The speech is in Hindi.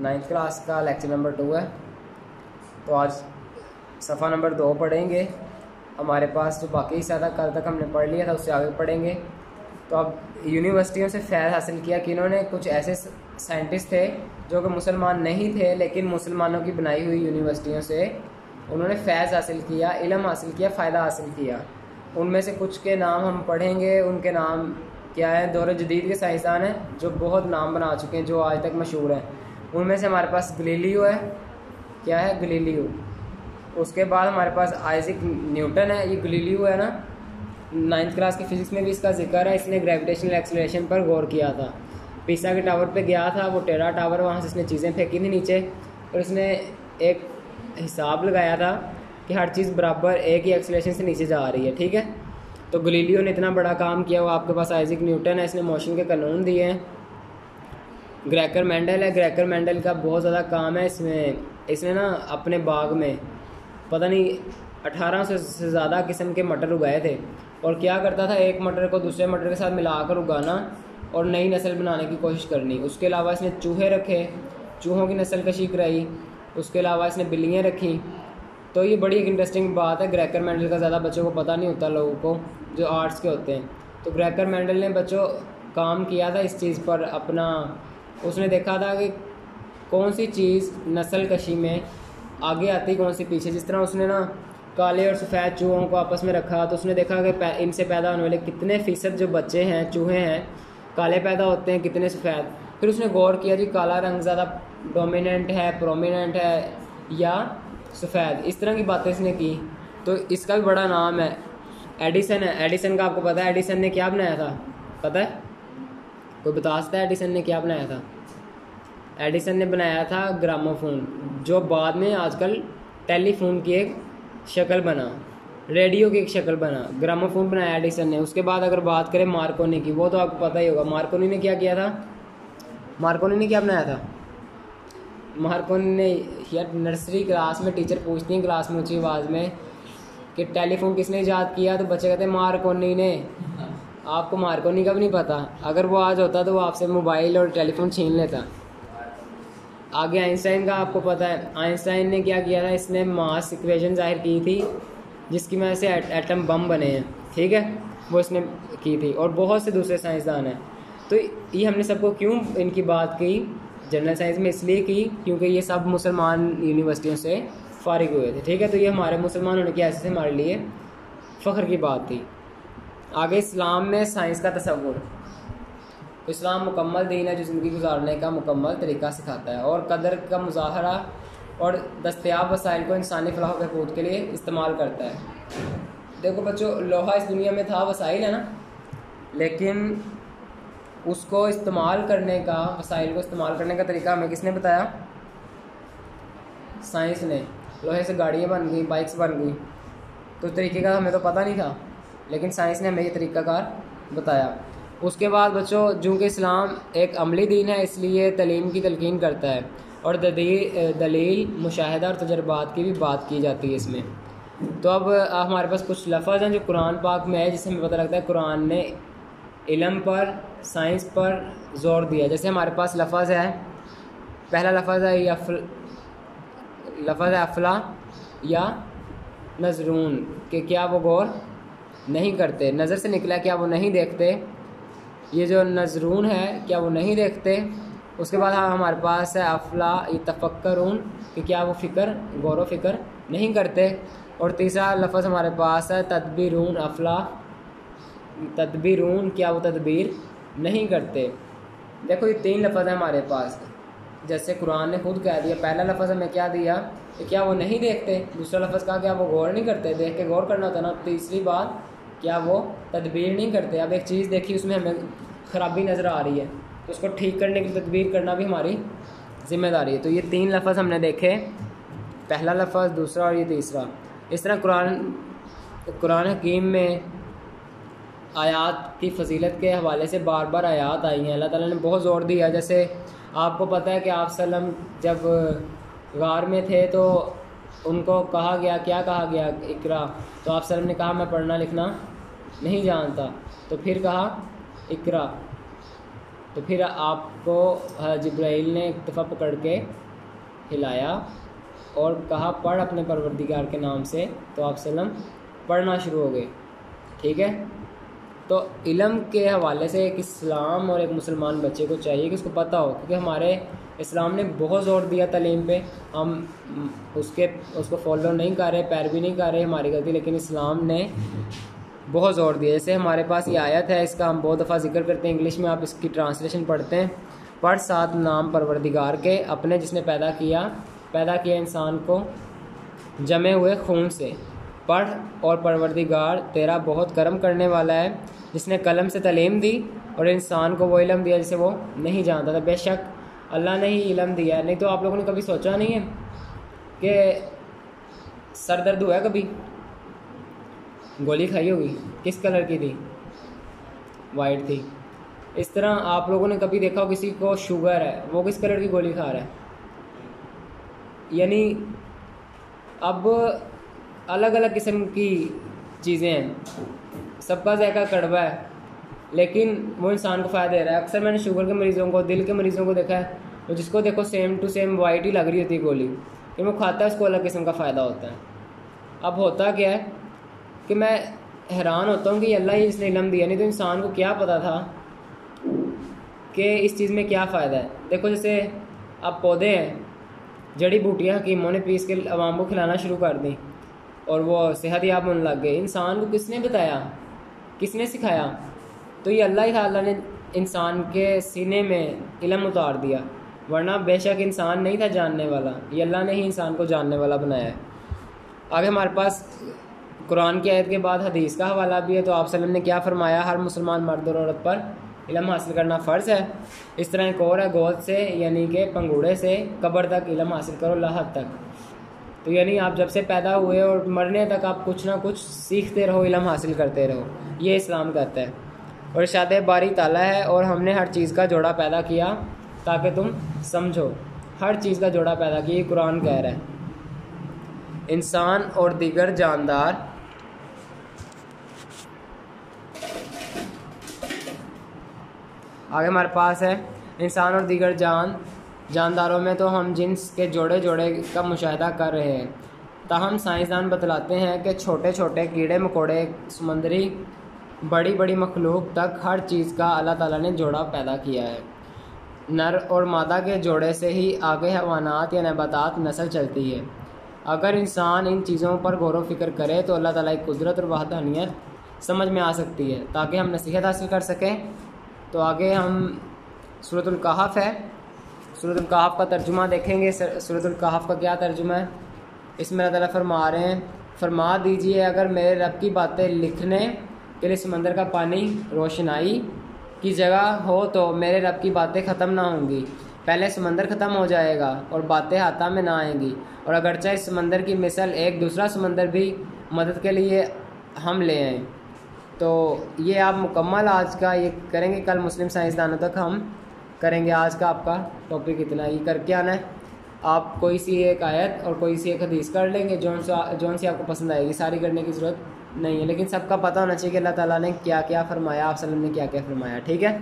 नाइन्थ क्लास का लेक्चर नंबर टू है। तो आज सफ़ा नंबर दो पढ़ेंगे। हमारे पास जो बाकी हिस्सा था, कल तक हमने पढ़ लिया था, उससे आगे पढ़ेंगे। तो अब यूनिवर्सिटियों से फैज़ हासिल किया कि इन्होंने कुछ ऐसे साइंटिस्ट थे जो कि मुसलमान नहीं थे, लेकिन मुसलमानों की बनाई हुई यूनिवर्सिटियों से उन्होंने फैज़ हासिल किया, इलम हासिल किया, फ़ायदा हासिल किया। उनमें से कुछ के नाम हम पढ़ेंगे। उनके नाम क्या है? दौर जदीद के साइंसदान हैं, जो बहुत नाम बना चुके हैं, जो आज तक मशहूर हैं। उनमें से हमारे पास गलीलियो है। क्या है गलीलियो उसके बाद हमारे पास आइजिक न्यूटन है। ये गलीलियो है ना? नाइन्थ क्लास की फिज़िक्स में भी इसका ज़िक्र है। इसने ग्रेविटेशनल एक्सलेशन पर गौर किया था। पिसा के टावर पे गया था। वो टेरा टावर वहाँ से इसने चीज़ें फेंकी थी नीचे। और इसने एक हिसाब लगाया था कि हर चीज़ बराबर एक ही एक्सलेशन से नीचे जा रही है। ठीक है? तो गलीलियो ने इतना बड़ा काम किया। वो आपके पास आइजिक न्यूटन है। इसने मोशन के कानून दिए हैं। ग्रैकर मैंडल है। ग्रैकर मैंडल का बहुत ज़्यादा काम है इसमें। इसने ना अपने बाग में पता नहीं, अठारह सौ, से ज़्यादा किस्म के मटर उगाए थे। और क्या करता था, एक मटर को दूसरे मटर के साथ मिलाकर उगाना और नई नस्ल बनाने की कोशिश करनी। उसके अलावा इसने चूहे रखे, चूहों की नस्ल कशी कराई उसके अलावा इसने बिल्लियाँ रखी। तो ये बड़ी एक इंटरेस्टिंग बात है। ग्रैकर मैंडल का ज़्यादा बच्चों को पता नहीं होता लोगों को, जो आर्ट्स के होते हैं। तो ग्रैकर मैंडल ने बच्चों काम किया था इस चीज़ पर, अपना उसने देखा था कि कौन सी चीज़ नस्ल कशी में आगे आती, कौन सी पीछे। जिस तरह उसने ना काले और सफ़ेद चूहों को आपस में रखा तो उसने देखा कि इनसे पैदा होने वाले कितने फ़ीसद जो बच्चे हैं, चूहे हैं, काले पैदा होते हैं, कितने सफ़ेद। फिर उसने गौर किया कि काला रंग ज़्यादा डोमिनेंट है प्रोमिनेंट है या सफ़ेद। इस तरह की बातें इसने की। तो इसका भी बड़ा नाम है एडिसन है। एडिसन का आपको पता है एडिसन ने क्या बनाया था? पता है? कोई बता सकता है एडिसन ने क्या बनाया था? एडिसन ने बनाया था ग्रामोफोन जो बाद में आजकल टेलीफोन की एक शक्ल बना रेडियो की एक शक्ल बना ग्रामोफोन बनाया एडिसन ने। उसके बाद अगर बात करें मार्कोनी की, वो तो आपको पता ही होगा। मार्कोनी ने क्या किया था? मार्कोनी ने क्या बनाया था? मार्कोनी ने यार नर्सरी क्लास में टीचर पूछती है क्लास में ऊँची आवाज़ में, कि टेलीफोन किसने ईजाद किया? तो बच्चे कहते हैं मार्कोनी ने। आपको मार्कोनी का भी नहीं पता। अगर वो आज होता तो वो आपसे मोबाइल और टेलीफोन छीन लेता। आगे आइंस्टाइन का आपको पता है, आइंस्टाइन ने क्या किया था? इसने मास इक्वेशन ज़ाहिर की थी, जिसकी वजह से एटम बम बने हैं। ठीक है? वो इसने की थी, और बहुत से दूसरे साइंसदान हैं। तो ये हमने सबको क्यों इनकी बात की? जनरल साइंस में इसलिए की, क्योंकि ये सब मुसलमान यूनिवर्सिटियों से फारिग हुए थे। ठीक है? तो ये हमारे मुसलमान होने की ऐसे से हमारे लिए फ़ख्र की बात थी। आगे इस्लाम में साइंस का तस्वुर इस्लाम मुकम्मल दीन है जो ज़िंदगी गुजारने का मुकम्मल तरीका सिखाता है और कदर का मुजाहरा और दस्तियाब वसाइल को इंसानी फलाह बहबूद के लिए इस्तेमाल करता है। देखो बच्चों, लोहा इस दुनिया में था, वसाइल है ना? लेकिन उसको इस्तेमाल करने का, वसाइल को इस्तेमाल करने का तरीका हमें किसने बताया? साइंस ने। लोहे से गाड़ियाँ बन गई बाइक्स बन गई। तो तरीके का हमें तो पता नहीं था। लेकिन साइंस ने हमें ये तरीक़ाकार बताया। उसके बाद बच्चों, चूँकि इस्लाम एक अमली दीन है, इसलिए तलीम की तलकिन करता है और दलील मुशाहिदा और तजर्बात की भी बात की जाती है इसमें। तो अब हमारे पास कुछ लफज हैं जो कुरान पाक में है, जिससे हमें पता लगता है कुरान ने इलम पर, साइंस पर ज़ोर दिया। जैसे हमारे पास लफज है, पहला लफज है यफल लफज है अफला या नजरून, कि क्या वो गौर नहीं करते। नज़र से निकला क्या वो नहीं देखते। ये जो नजरून है क्या वो नहीं देखते। उसके बाद हाँ हमारे पास है अफला ये तफक्रून कि क्या वो फ़िक्र, गौर फ़िक्र नहीं करते। और तीसरा लफ्ज़ हमारे पास है तदबीरून, अफला तदबीरून क्या वो तदबीर नहीं करते। देखो, ये तीन लफ्ज़ हैं हमारे पास। जैसे कुरान ने खुद कह दिया, पहला लफ्ज़ हमें क्या दिया? कि क्या वो नहीं देखते। दूसरा लफ्ज़ कहा क्या वो गौर नहीं करते, देख के गौर करना होता ना। तीसरी बात क्या वो तदबीर नहीं करते? अब एक चीज़ देखी, उसमें हमें ख़राबी नज़र आ रही है। तो उसको ठीक करने की, तदबीर करना भी हमारी ज़िम्मेदारी है। तो ये तीन लफ्ज़ हमने देखे। पहला लफ्ज़, दूसरा और ये तीसरा। इस तरह कुरान कुरान हकीम में आयात की फजीलत के हवाले से बार बार आयात आई हैं। अल्लाह ताला ने बहुत ज़ोर दिया। जैसे आपको पता है कि आप सलम जब गार में थे तो उनको कहा गया, क्या कहा गया? इकरा। तो आप सलम ने कहा, मैं पढ़ना लिखना नहीं जानता। तो फिर कहा, इकरा। तो फिर आपको जब्राइल ने एक दफ़ा पकड़ के हिलाया और कहा, पढ़ अपने परवरदिगार के नाम से। तो आप सलम, पढ़ना शुरू हो गए। ठीक है? तो इलम के हवाले से एक इस्लाम और एक मुसलमान बच्चे को चाहिए कि उसको पता हो, क्योंकि हमारे इस्लाम ने बहुत ज़ोर दिया तलीम पे। हम, उसके, उसको फॉलो नहीं कर रहे, पैरवी नहीं कर रहे हमारी गलती, लेकिन इस्लाम ने बहुत ज़ोर दिया। जैसे हमारे पास ये आयत है, इसका हम बहुत दफ़ा ज़िक्र करते हैं, इंग्लिश में आप इसकी ट्रांसलेशन पढ़ते हैं। पढ़ सात नाम परवरदिगार के, अपने जिसने पैदा किया पैदा किया इंसान को जमे हुए खून से। पढ़, और परवरदिगार, तेरा बहुत कर्म करने वाला है, जिसने कलम से तलीम दी और इंसान को वो इलम दिया जिसे वो नहीं जानता था। बेशक अल्लाह ने ही इलम दिया नहीं तो आप लोगों ने कभी सोचा नहीं है कि सर दर्द हुआ है कभी? गोली खाई होगी? किस कलर की थी? वाइट थी। इस तरह आप लोगों ने कभी देखा हो किसी को शुगर है? वो किस कलर की गोली खा रहा है? यानी अब अलग अलग किस्म की चीज़ें हैं। सबका जैका कड़वा है, लेकिन वो इंसान को फ़ायदा दे रहा है। अक्सर मैंने शुगर के मरीज़ों को, दिल के मरीज़ों को देखा है तो जिसको देखो सेम टू सेम वाइट ही लग रही होती है गोली, कि वो खाता है, उसको अलग किस्म का फ़ायदा होता है। अब होता क्या है? कि मैं हैरान होता हूँ कि अल्लाह ही इसने इलम दिया। नहीं तो इंसान को क्या पता था कि इस चीज़ में क्या फ़ायदा है? देखो जैसे अब पौधे हैं, जड़ी बूटियाँ हकीमों ने पीस के आवाम को खिलाना शुरू कर दी और वो सेहत याब होने लग गए। इंसान को किसने बताया? किसने सिखाया? तो ये अल्लाह ताला ने इंसान के सीने में इलम उतार दिया। वरना बेशक इंसान नहीं था जानने वाला। ये अल्लाह ने ही इंसान को जानने वाला बनाया है। आगे हमारे पास कुरान की आयत के बाद, हदीस का हवाला भी है तो आप सलम ने क्या फरमाया? हर मुसलमान मर्द और औरत पर इलम हासिल करना फ़र्ज़ है। इस तरह एक और है, गोद से, यानी कि पंगूड़े से कब्र तक इलम हासिल करो लाहत तक। तो यानी आप जब से पैदा हुए और मरने तक आप कुछ ना कुछ सीखते रहो, इलम हासिल करते रहो। ये इस्लाम कहता है। और शाद बारी ताला है, और हमने हर चीज़ का जोड़ा पैदा किया ताकि तुम समझो। हर चीज़ का जोड़ा पैदा किया कुरान कह रहा है। इंसान और दीगर जानदार आगे हमारे पास है इंसान और दीगर जान, जानदारों में तो हम जिन्स के जोड़े जोड़े का मुशाह कर रहे हैं। ताहम साइंसदान बतलाते हैं कि छोटे छोटे कीड़े, मकोड़े, समंदरी बड़ी बड़ी मखलूक तक हर चीज़ का अल्लाह ताला ने जोड़ा पैदा किया है। नर और मादा के जोड़े से ही आगे हवानात या नबातात नस्ल चलती है। अगर इंसान इन चीज़ों पर गौर फ़िक्र करे तो अल्लाह ताला की कुदरत और वहदानियत समझ में आ सकती है, ताकि हम नसीहत हासिल कर सकें तो आगे हम सूरतुल्कहाफ़ है। सूरतुल्कहाफ़ का तर्जुमा देखेंगे। सूरतुल्कहाफ़ का क्या तर्जुमा है? इसमें अल्लाह फरमा रहे हैं, फरमा दीजिए अगर मेरे रब की बातें लिखने के लिए समंदर का पानी रोशनाई की जगह हो तो मेरे रब की बातें ख़त्म ना होंगी। पहले समंदर ख़त्म हो जाएगा और बातें हाथा में ना आएँगी। और अगरचा इस समंदर की मिसल एक दूसरा समंदर भी मदद के लिए हम ले आएँ। तो ये आप मुकम्मल आज का ये करेंगे, कल मुस्लिम साइंसदानों तक हम करेंगे आज का आपका टॉपिक इतना ही करके आना है। आप कोई सी एक आयत और कोई सी एक हदीस कर लेंगे जौन सा जौन सी आपको पसंद आएगी, सारी करने की ज़रूरत नहीं है। लेकिन सबका पता होना चाहिए कि अल्लाह ताला ने क्या क्या फ़रमाया, आप सल्लम ने क्या क्या फ़रमाया, ठीक है?